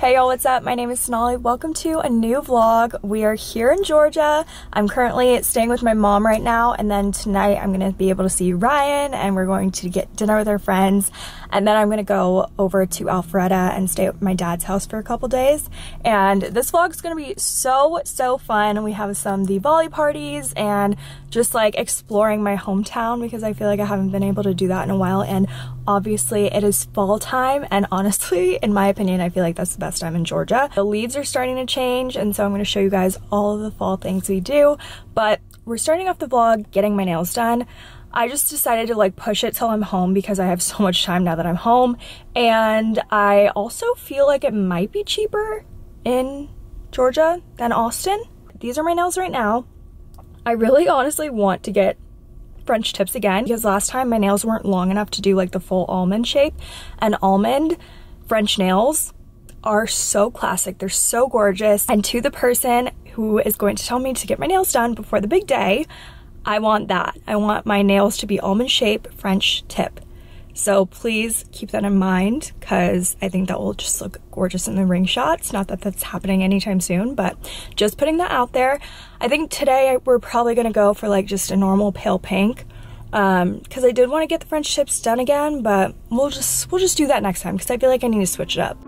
Hey y'all, what's up? My name is Sonali. Welcome to a new vlog. We are here in Georgia. I'm currently staying with my mom right now and then tonight I'm going to be able to see Ryan and we're going to get dinner with our friends and then I'm going to go over to Alpharetta and stay at my dad's house for a couple days. And this vlog is going to be so, so fun. We have some Diwali parties and just like exploring my hometown because I feel like I haven't been able to do that in a while and obviously it is fall time and honestly in my opinion I feel like that's the best time in Georgia. The leaves are starting to change and so I'm going to show you guys all of the fall things we do but we're starting off the vlog getting my nails done. I just decided to like push it till I'm home because I have so much time now that I'm home and I also feel like it might be cheaper in Georgia than Austin. These are my nails right now. I really honestly want to get French tips again because last time my nails weren't long enough to do like the full almond shape and almond French nails are so classic. They're so gorgeous. And to the person who is going to tell me to get my nails done before the big day, I want that. I want my nails to be almond shape French tip. So please keep that in mind because I think that will just look gorgeous in the ring shots. Not that that's happening anytime soon, but just putting that out there. I think today we're probably going to go for like just a normal pale pink because um, I did want to get the French tips done again, but we'll just we'll just do that next time because I feel like I need to switch it up.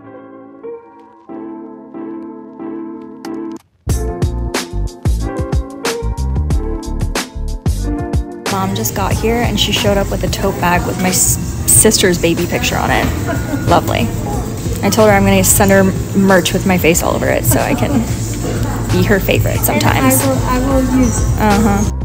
Mom just got here and she showed up with a tote bag with my sister's baby picture on it. Lovely. I told her I'm going to send her merch with my face all over it so I can be her favorite sometimes. I will, I will use it. Uh-huh. Just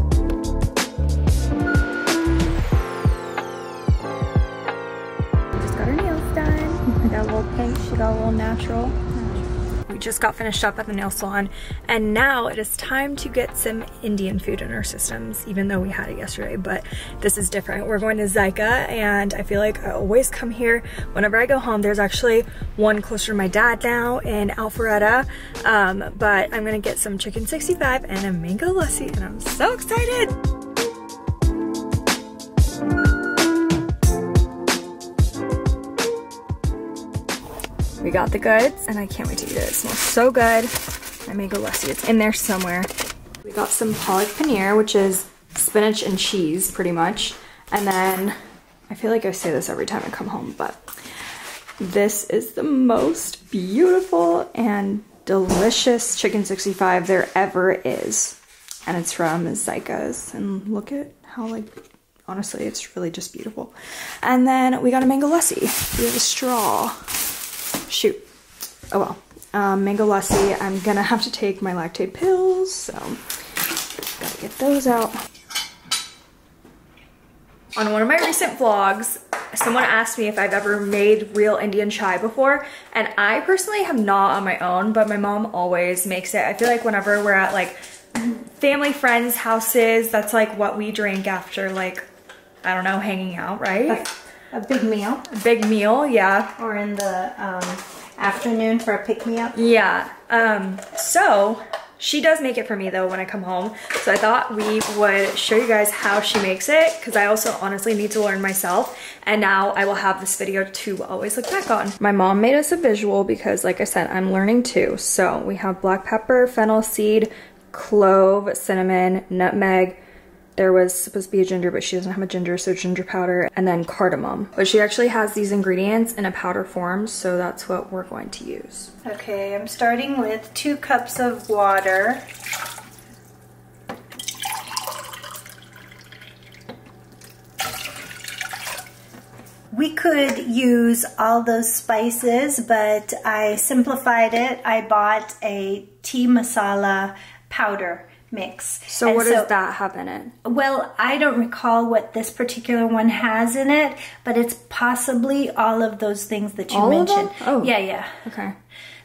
just got finished up at the nail salon and now it is time to get some Indian food in our systems even though we had it yesterday but this is different. We're going to Zyka and I feel like I always come here whenever I go home. There's actually one closer to my dad now in Alpharetta um, but I'm gonna get some chicken 65 and a mango lassi and I'm so excited. We got the goods and I can't wait to eat it. It smells so good. I My mango lassi, it's in there somewhere. We got some palak paneer, which is spinach and cheese pretty much. And then, I feel like I say this every time I come home, but this is the most beautiful and delicious chicken 65 there ever is. And it's from Zyka's. And look at how like, honestly, it's really just beautiful. And then we got a mango lassi. We have a straw shoot. Oh well. Um, mango lassi, I'm gonna have to take my Lactaid pills, so gotta get those out. On one of my recent vlogs, someone asked me if I've ever made real Indian chai before, and I personally have not on my own, but my mom always makes it. I feel like whenever we're at like family friends' houses, that's like what we drink after like, I don't know, hanging out, right? A big meal. A big meal, yeah. Or in the um, afternoon for a pick-me-up. Yeah. Um, so she does make it for me though when I come home. So I thought we would show you guys how she makes it because I also honestly need to learn myself. And now I will have this video to always look back on. My mom made us a visual because like I said, I'm learning too. So we have black pepper, fennel seed, clove, cinnamon, nutmeg, there was supposed to be a ginger, but she doesn't have a ginger, so ginger powder, and then cardamom. But she actually has these ingredients in a powder form, so that's what we're going to use. Okay, I'm starting with two cups of water. We could use all those spices, but I simplified it. I bought a tea masala powder mix. So and what so, does that have in it? Well, I don't recall what this particular one has in it, but it's possibly all of those things that you all mentioned. Oh. Yeah, yeah. Okay.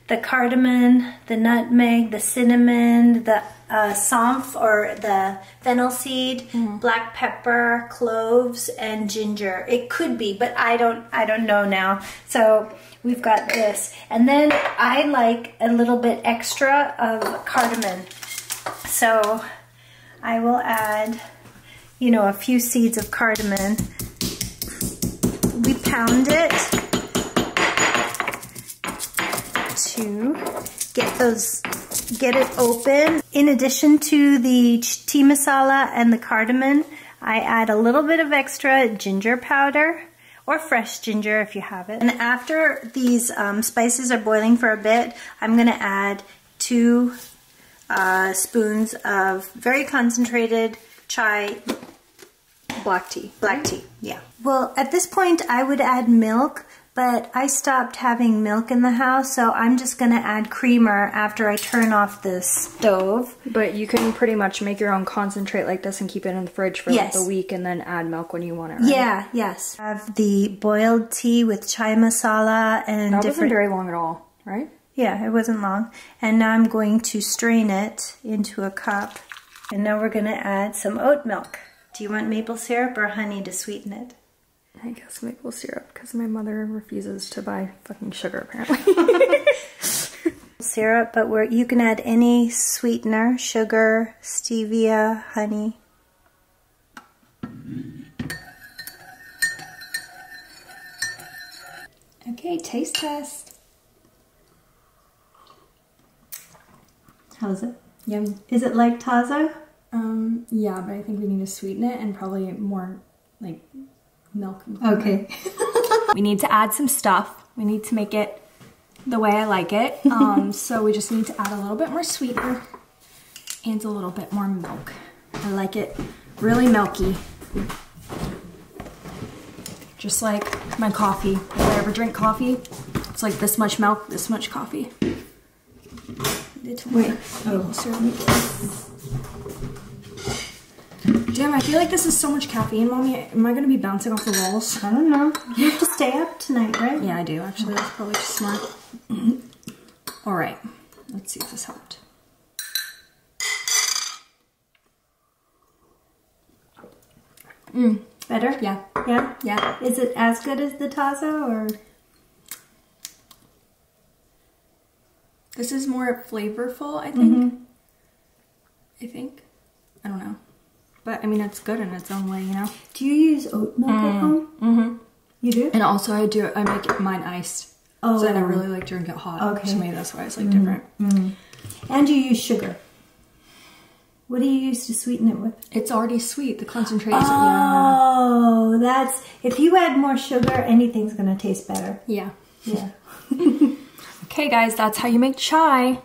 The cardamom, the nutmeg, the cinnamon, the uh, saunf or the fennel seed, mm. black pepper, cloves, and ginger. It could be, but I don't. I don't know now. So we've got this, and then I like a little bit extra of cardamom. So I will add, you know, a few seeds of cardamom. We pound it to get those, get it open. In addition to the tea masala and the cardamom, I add a little bit of extra ginger powder or fresh ginger if you have it. And after these um, spices are boiling for a bit, I'm gonna add two uh, spoons of very concentrated chai black tea. Black tea, yeah. Well, at this point I would add milk, but I stopped having milk in the house, so I'm just gonna add creamer after I turn off the stove. But you can pretty much make your own concentrate like this and keep it in the fridge for yes. like a week and then add milk when you want it, right? Yeah, yes. I have the boiled tea with chai masala and that different... wasn't very long at all, right? Yeah, it wasn't long. And now I'm going to strain it into a cup. And now we're gonna add some oat milk. Do you want maple syrup or honey to sweeten it? I guess maple syrup because my mother refuses to buy fucking sugar apparently. syrup, but where you can add any sweetener, sugar, stevia, honey. Okay, taste test. How's it? Yum. Is it like Tazo? Um, yeah, but I think we need to sweeten it and probably more like milk. Okay. we need to add some stuff. We need to make it the way I like it. Um, so we just need to add a little bit more sweetener and a little bit more milk. I like it really milky. Just like my coffee. If I ever drink coffee, it's like this much milk, this much coffee. Wait. Oh, sorry. Damn, I feel like this is so much caffeine, Mommy. Am I going to be bouncing off the walls? I don't know. You have to stay up tonight, right? Yeah, I do. Actually, that's probably just smart. All right. Let's see if this helped. Mm. Better? Yeah. Yeah? Yeah. Is it as good as the Tazo or? This is more flavorful, I think. Mm -hmm. I think. I don't know. But I mean, it's good in its own way, you know? Do you use oat milk mm. at home? Mm-hmm. You do? And also I do, I make mine iced. Oh. So I don't really like drink it hot. Okay. So maybe that's why it's like mm-hmm. different. Mm-hmm. And you use sugar. What do you use to sweeten it with? It's already sweet. The concentrate Oh, yeah. that's, if you add more sugar, anything's going to taste better. Yeah. Yeah. okay, guys, that's how you make chai.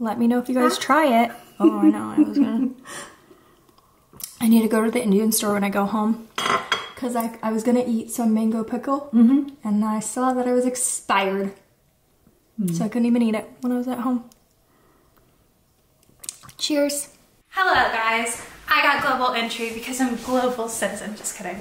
Let me know if you guys try it. Oh, I know. I was to. I need to go to the Indian store when I go home because I, I was going to eat some mango pickle mm -hmm. and I saw that it was expired. Mm. So I couldn't even eat it when I was at home. Cheers. Hello guys. I got global entry because I'm global citizen. Just kidding.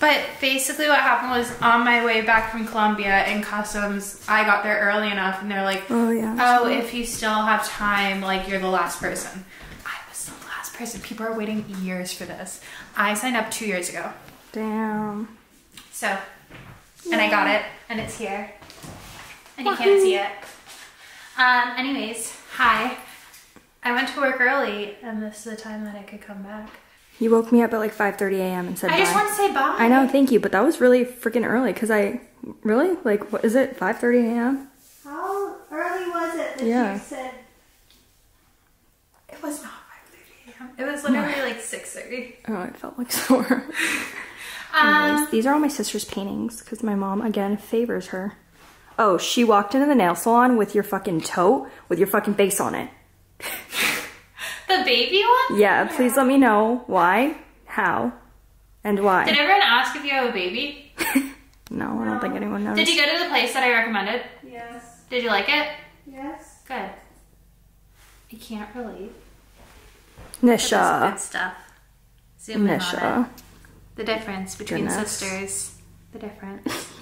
But basically what happened was on my way back from Colombia in customs, I got there early enough and they're like, oh, yeah, oh if you still have time, like you're the last person I was the last person. People are waiting years for this. I signed up two years ago. Damn. So, yeah. and I got it, and it's here. And you can't see it. Um, anyways, hi. I went to work early, and this is the time that I could come back. You woke me up at like 5.30 a.m. and said I bye. just want to say bye. I know, thank you, but that was really freaking early, because I, really? Like, what is it, 5.30 a.m.? How early was it that yeah. you said? It was not 5:30 a.m. it was literally like 6.30. Oh, it felt like so um, these are all my sister's paintings because my mom, again, favors her. Oh, she walked into the nail salon with your fucking tote with your fucking face on it. the baby one? Yeah, please let me know why, how, and why. Did everyone ask if you have a baby? no, no, I don't think anyone knows. Did you go to the place that I recommended? Yes. Did you like it? Yes. Good. I can't relate. Nisha. Good stuff. Zoom Nisha. The difference between Goodness. sisters. The difference.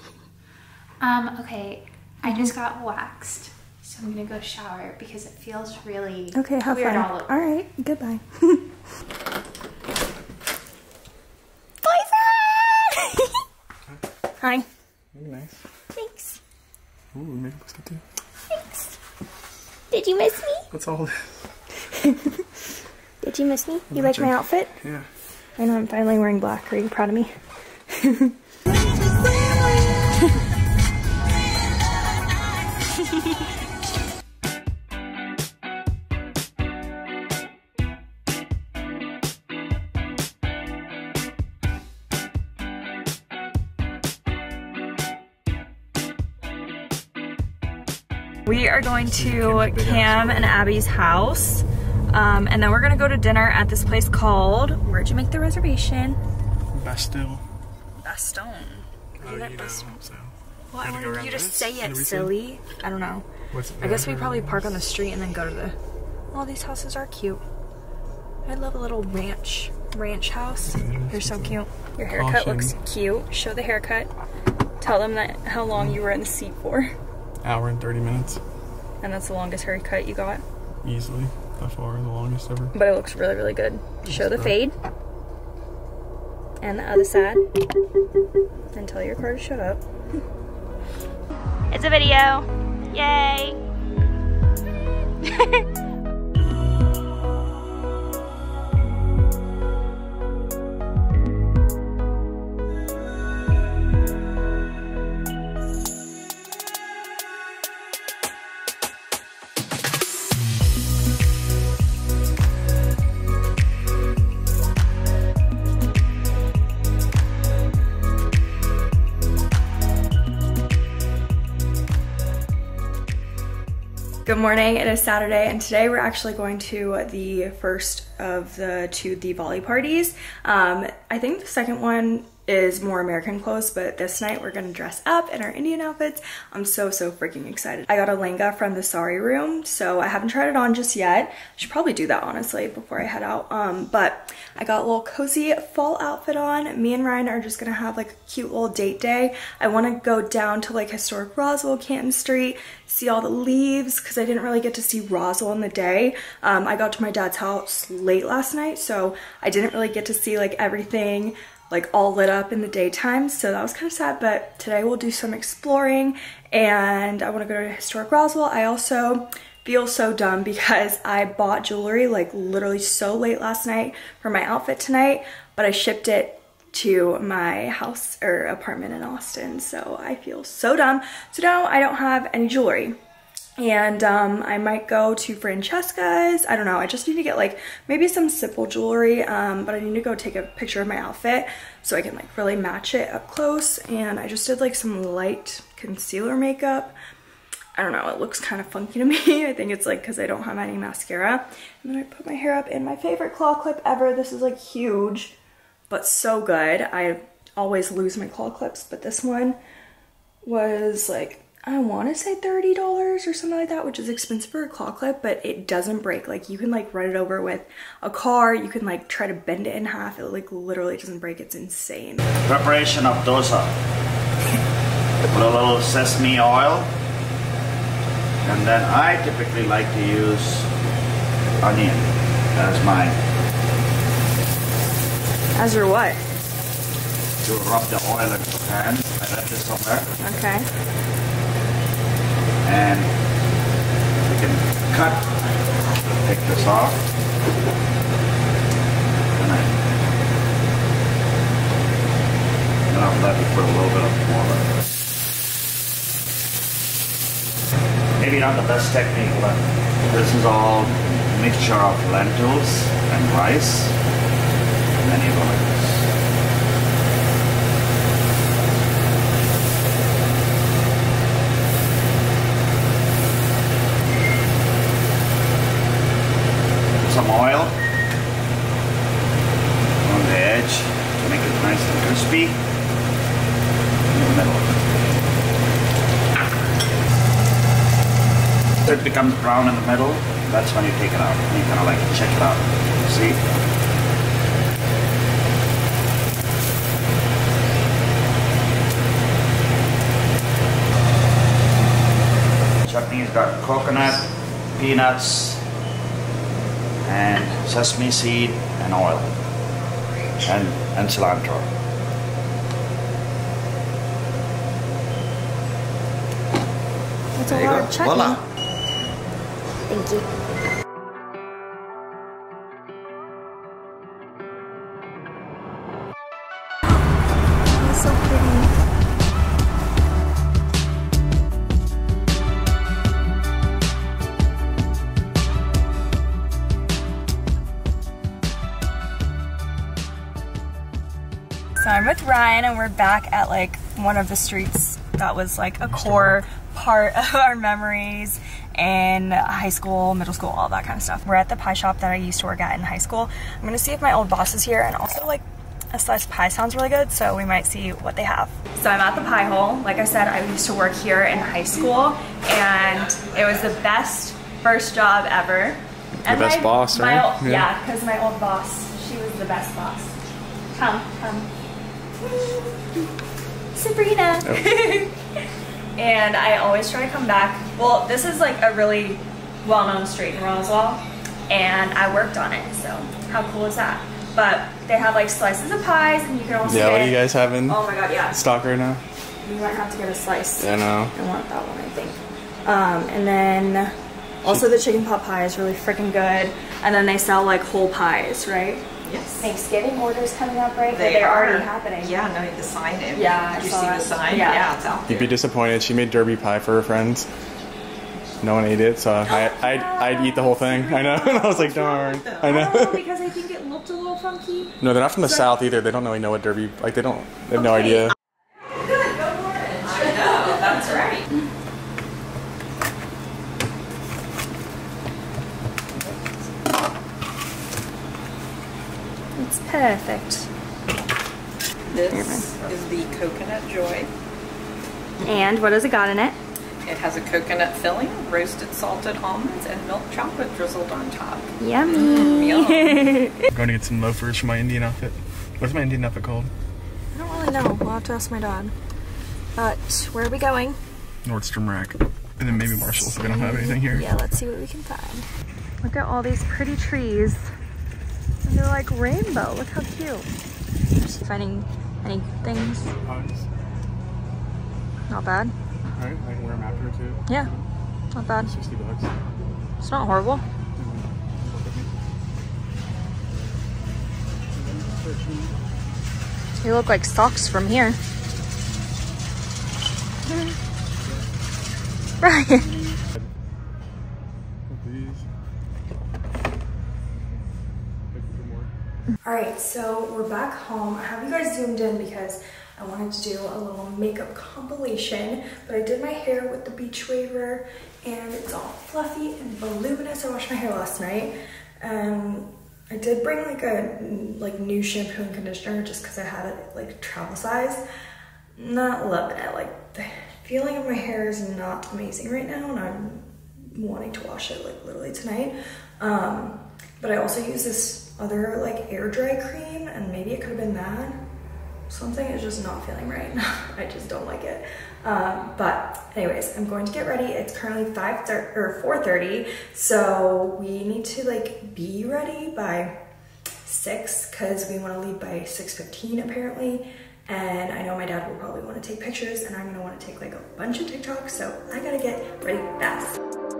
um, okay. I just got waxed. So I'm gonna go shower because it feels really okay, have weird fun. all over. All right, goodbye. Hi. Very nice. Thanks. Ooh, makeup looks good too. Thanks. Did you miss me? What's all this? Did you miss me? You like my outfit? Yeah. I know I'm finally wearing black. Are you proud of me? We are going to Cam and Abby's house. Um, and then we're gonna go to dinner at this place called, where'd you make the reservation? Bastille. Bastogne. Oh, you know, so. Well, I wanted you to say it, silly. I don't know. What's I guess we probably park on the street and then go to the. Oh, these houses are cute. I love a little ranch ranch house. They're so cute. Your haircut Caution. looks cute. Show the haircut. Tell them that how long you were in the seat for, Hour and 30 minutes. and that's the longest haircut you got. Easily. By far the longest ever. But it looks really, really good. Show the bro. fade. And the other side. And tell your car to shut up. It's a video. Yay! Good morning. It is Saturday, and today we're actually going to the first of the two Diwali parties. Um, I think the second one is more American clothes, but this night we're gonna dress up in our Indian outfits. I'm so so freaking excited. I got a lehenga from the Sari room, so I haven't tried it on just yet. I should probably do that honestly before I head out. Um, but I got a little cozy fall outfit on. Me and Ryan are just gonna have like a cute little date day. I want to go down to like historic Roswell, Canton Street, see all the leaves because I didn't really get to see Roswell in the day. Um, I got to my dad's house late last night, so I didn't really get to see like everything like all lit up in the daytime, so that was kind of sad. But today we'll do some exploring, and I want to go to historic Roswell. I also feel so dumb because I bought jewelry like literally so late last night for my outfit tonight, but I shipped it to my house or apartment in Austin. So I feel so dumb. So now I don't have any jewelry. And um, I might go to Francesca's. I don't know. I just need to get like maybe some simple jewelry, um, but I need to go take a picture of my outfit so I can like really match it up close. And I just did like some light concealer makeup. I don't know, it looks kind of funky to me. I think it's like because I don't have any mascara. And then I put my hair up in my favorite claw clip ever. This is like huge, but so good. I always lose my claw clips, but this one was like, I want to say $30 or something like that, which is expensive for a claw clip, but it doesn't break. Like you can like run it over with a car. You can like try to bend it in half. It like literally doesn't break. It's insane. Preparation of dosa. Put a little sesame oil. And then I typically like to use onion as my As your what? to rub the oil in the pan. I left this somewhere. Okay. And we can cut, take this off. And then I'll let it put a little bit of more. Maybe not the best technique, but this is all mixture of lentils and rice. And then you go like this. some oil on the edge to make it nice and crispy in the middle. If it becomes brown in the middle, that's when you take it out. You kind of like check it out. See? Chutney's got coconut, peanuts, and sesame seed and oil and, and cilantro. That's There a you lot go. of chutney. Voila. Thank you. It's so pretty. So I'm with Ryan and we're back at like one of the streets that was like a core part of our memories in high school, middle school, all that kind of stuff. We're at the pie shop that I used to work at in high school. I'm gonna see if my old boss is here and also like a sliced pie sounds really good, so we might see what they have. So I'm at the pie hole. Like I said, I used to work here in high school and it was the best first job ever. And best boss, my right? old- Yeah. yeah, because my old boss, she was the best boss. Come, come. Sabrina. and I always try to come back. Well, this is like a really well-known street in Roswell, and I worked on it. So how cool is that? But they have like slices of pies, and you can also Yeah, get. what are you guys having? Oh my god, yeah. Stock right now? You might have to get a slice. Yeah, no. I want that one, I think. Um, and then also the chicken pot pie is really freaking good. And then they sell like whole pies, right? Yes. Thanksgiving orders coming up, right? They They're are already happening. Yeah, no, the sign. It, Yeah, I Did you saw see it. the sign? Yeah. Yeah, it's out there. You'd be disappointed. She made derby pie for her friends. No one ate it, so I, oh, I'd, I'd eat the whole thing. I know. and I was like, darn. I Oh, know. because I think it looked a little funky. No, they're not from the south either. They don't really know what derby. Like they don't. They have no Okay. idea. I know, that's right. It's perfect. This is the Coconut Joy. And what has it got in it? It has a coconut filling, roasted salted almonds, and milk chocolate drizzled on top. Yummy. Yum. Mm, going to get some loafers for my Indian outfit. What's my Indian outfit called? I don't really know. We'll have to ask my dad. But where are we going? Nordstrom Rack. And then maybe Marshalls if they don't have anything here. Yeah, let's see what we can find. Look at all these pretty trees. And they're like rainbow. Look how cute. Just finding any things. Not bad. Alright, I can wear them after too. Yeah, not bad. 60 bucks. It's not horrible. They look like socks from here. Brian. All right, so we're back home. I have you guys zoomed in because I wanted to do a little makeup compilation, but I did my hair with the beach waver and it's all fluffy and voluminous. I washed my hair last night. Um, I did bring like a like new shampoo and conditioner just because I had it like travel size. Not loving it. Like the feeling of my hair is not amazing right now and I'm wanting to wash it like literally tonight. Um, but I also use this other like air dry cream and maybe it could have been that. Something is just not feeling right. I just don't like it. Um, but anyways, I'm going to get ready. It's currently 5 thir- or 4.30. So we need to like be ready by 6 because we want to leave by 6.15 apparently. And I know my dad will probably want to take pictures and I'm going to want to take like a bunch of TikToks. So I got to get ready fast.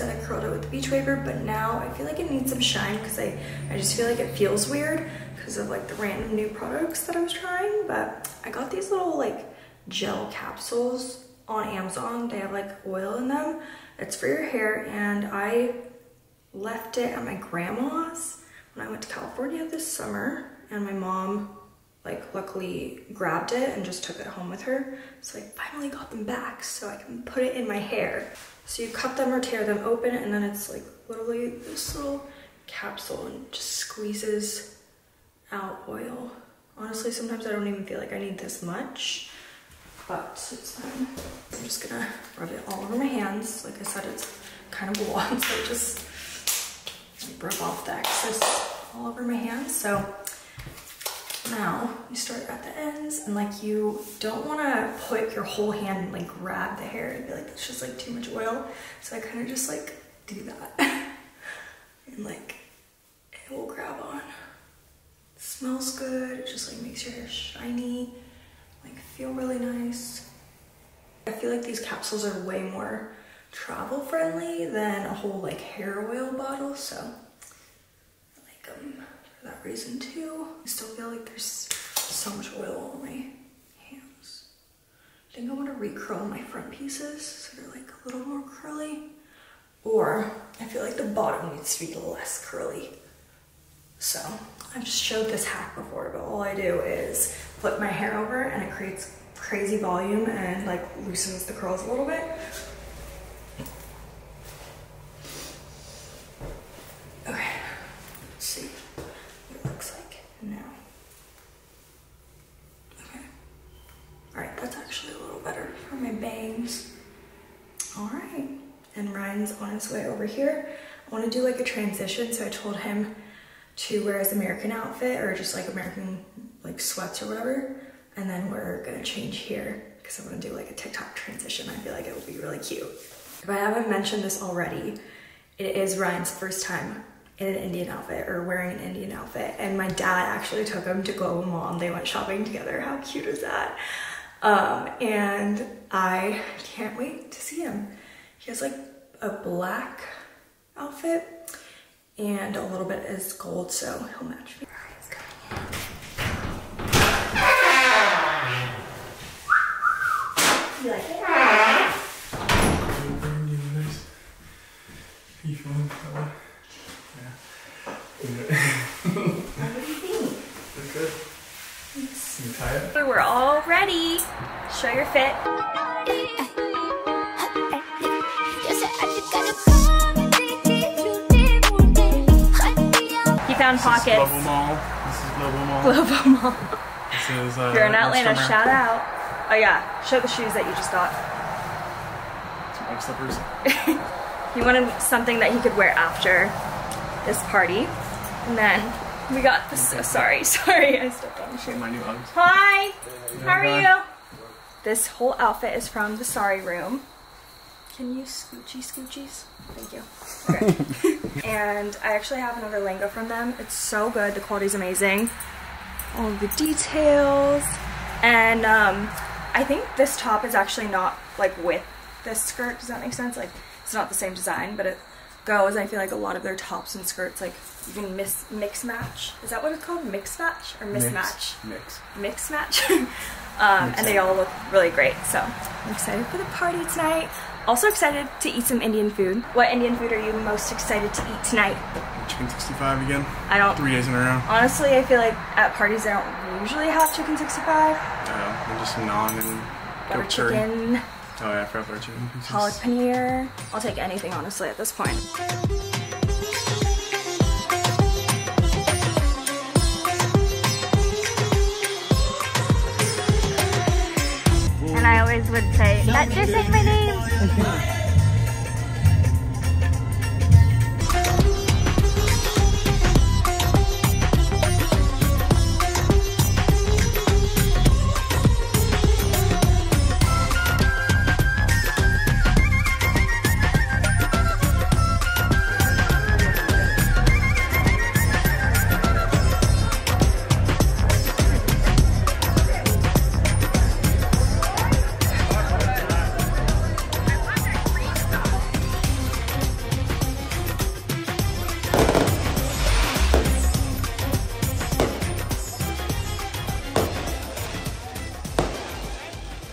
I I curled it with the beach waver, but now I feel like it needs some shine because I, I just feel like it feels weird because of like the random new products that I was trying. But I got these little like gel capsules on Amazon. They have like oil in them. It's for your hair and I left it at my grandma's when I went to California this summer and my mom like luckily grabbed it and just took it home with her. So I finally got them back so I can put it in my hair. So you cut them or tear them open and then it's like literally this little capsule and just squeezes out oil. Honestly, sometimes I don't even feel like I need this much, but it's fine. I'm just gonna rub it all over my hands. Like I said, it's kind of blonde, so I just rub off the excess all over my hands. So Now, you start at the ends and like you don't want to put your whole hand and like grab the hair. I feel like that's just like too much oil. So I kind of just like do that. and like it will grab on. It smells good. It just like makes your hair shiny. Like feel really nice. I feel like these capsules are way more travel friendly than a whole like hair oil bottle. So I like them for that reason too. I still feel like there's so much oil on my hands. I think I want to recurl my front pieces so they're like a little more curly. Or I feel like the bottom needs to be less curly. So I've just showed this hack before, but all I do is flip my hair over and it creates crazy volume and like loosens the curls a little bit. Okay, let's see what it looks like now. Okay. All right, that's actually a little better for my bangs. All right, and Way over here. I want to do like a transition, so I told him to wear his American outfit or just like American like sweats or whatever, and then we're gonna change here because I want to do like a TikTok transition. I feel like it would be really cute. If I haven't mentioned this already, it is Ryan's first time in an Indian outfit or wearing an Indian outfit, and my dad actually took him to Global Mall. They went shopping together. How cute is that? Um, and I can't wait to see him. He has like a black outfit and a little bit is gold, so he'll match me. Ryan's coming in. You like it? You feeling that What do you think? good? You tired? We're all ready. Show your fit. Found pockets. Global Mall. This is Global Mall. Global Mall. This is, uh, You're in Atlanta. Shout out. Oh yeah, show the shoes that you just got. some Ugg slippers. He wanted something that he could wear after this party. And then we got this. Oh, sorry, sorry, I stepped on the shoe. My new Uggs. Hi, how are you? This whole outfit is from the Sari Room. Can you scoochy scoochies? Thank you. Okay. and I actually have another lehenga from them. It's so good. The quality's amazing. All the details. And um, I think this top is actually not like with this skirt. Does that make sense? Like it's not the same design, but it goes. I feel like a lot of their tops and skirts, like you can miss mix match. Is that what it's called? Mix match or mismatch? Mix. mix match. um, and they all look really great. So I'm excited for the party tonight. Also excited to eat some Indian food. What Indian food are you most excited to eat tonight? Chicken 65 again. I don't. Three days in a row. Honestly, I feel like at parties I don't usually have chicken 65. Uh, and just naan and Butter goat curry. chicken, Oh yeah, I forgot butter chicken pieces. paneer. I'll take anything honestly at this point. Always would say, that just ain't my name.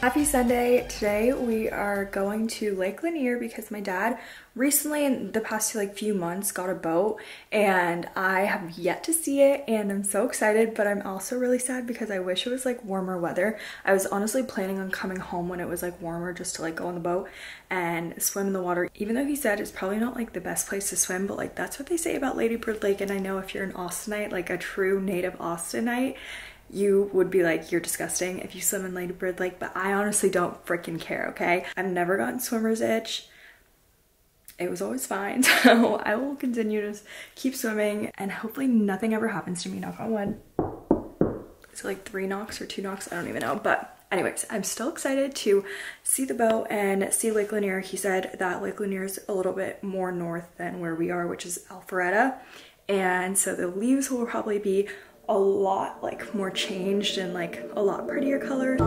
Happy Sunday. Today we are going to Lake Lanier because my dad recently in the past like few months got a boat and I have yet to see it and I'm so excited but I'm also really sad because I wish it was like warmer weather. I was honestly planning on coming home when it was like warmer just to like go on the boat and swim in the water even though he said it's probably not like the best place to swim but like that's what they say about Lady Bird Lake and I know if you're an Austinite like a true native Austinite you would be like, you're disgusting if you swim in Lady Bird Lake, but I honestly don't freaking care, okay? I've never gotten swimmer's itch. It was always fine, so I will continue to keep swimming and hopefully nothing ever happens to me, knock on wood. is it like three knocks or two knocks? I don't even know. But anyways, I'm still excited to see the boat and see Lake Lanier. He said that Lake Lanier is a little bit more north than where we are, which is Alpharetta. And so the leaves will probably be a lot like more changed and like a lot prettier colors.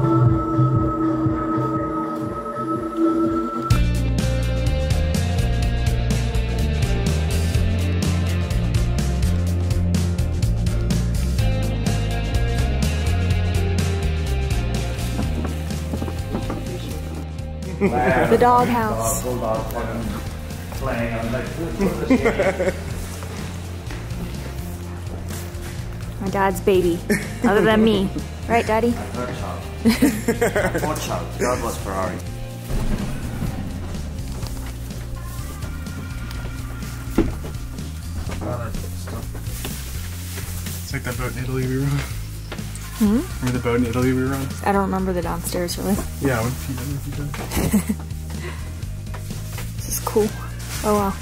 The doghouse. Bulldog playing. I'm like, My dad's baby, other than me. Right, daddy? Watch out. God bless Ferrari. It's like that boat in Italy we were on. Remember the boat in Italy we were on? I don't remember the downstairs really. Yeah, one few done, few done. This is cool. Oh wow.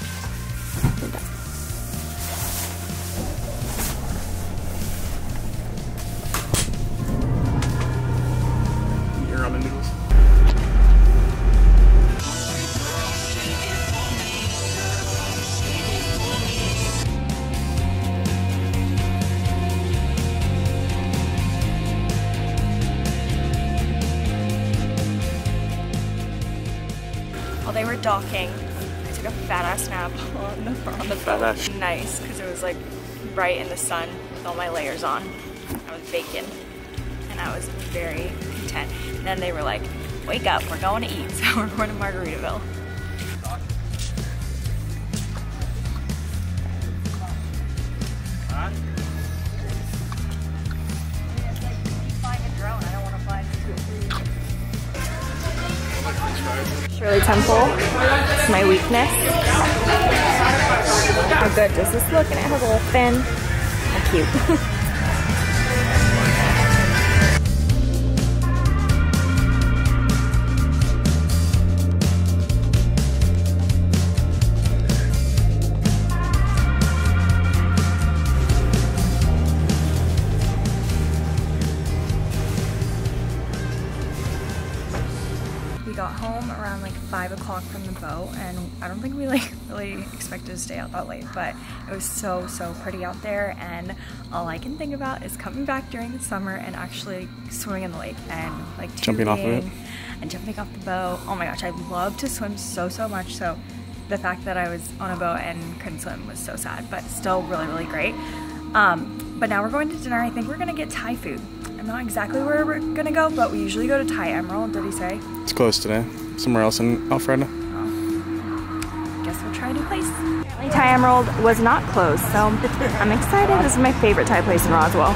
Nice, because it was like right in the sun with all my layers on. I was baking, and I was very content. And then they were like, "Wake up, we're going to eat." So we're going to Margaritaville. Shirley Temple. It's my weakness. How good does this look? And it has a little fin. How cute. stay out that late, but it was so so pretty out there, and all I can think about is coming back during the summer and actually swimming in the lake and like Jumping off of it. and jumping off the boat. Oh my gosh, I love to swim so so much. So the fact that I was on a boat and couldn't swim was so sad, but still really really great. Um, but now we're going to dinner. I think we're gonna get Thai food. I'm not exactly where we're gonna go, but we usually go to Thai Emerald. Did he say? It's close today. Somewhere else in Alpharetta. Guess we'll try a new place. Thai Emerald was not closed, so I'm excited. This is my favorite Thai place in Roswell.